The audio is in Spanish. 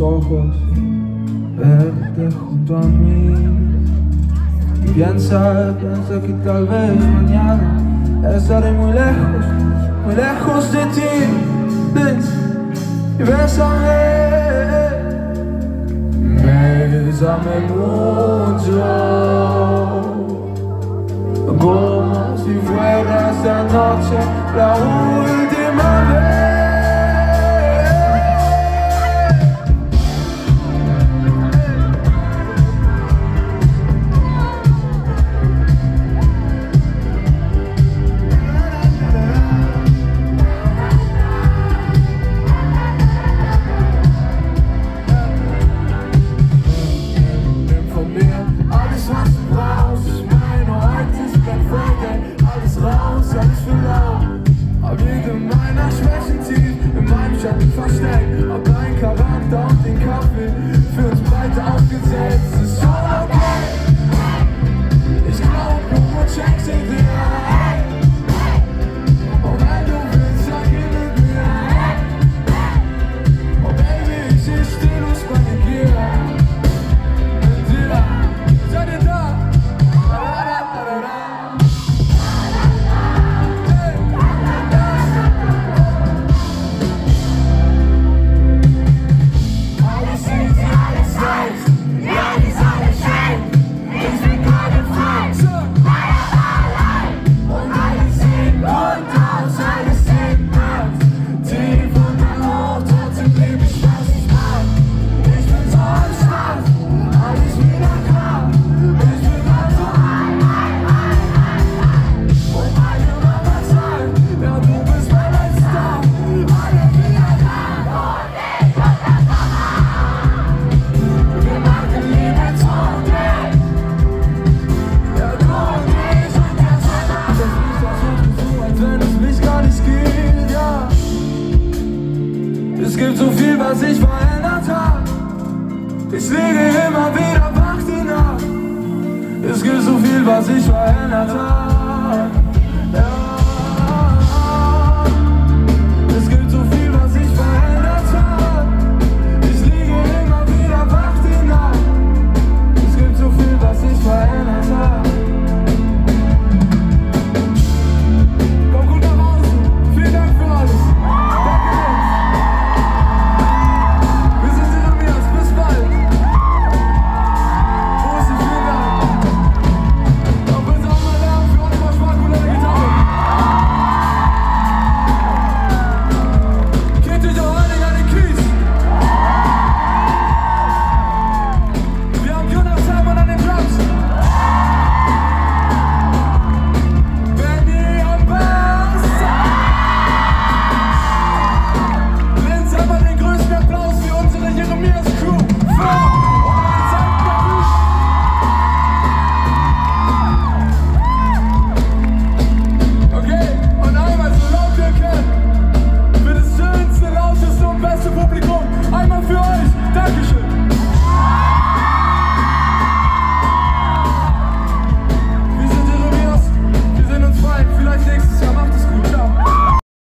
ojos, verte junto a mí. Piensa, piensa que tal vez mañana estaré muy lejos, muy lejos de ti. Ven y bésame, bésame mucho, como si fuera esta noche la última vez. Hab deinen Charakter und den Kaffee. was sich verändert hat. Ich liege immer wieder wach die Nacht. Es gibt so viel, was sich verändert hat.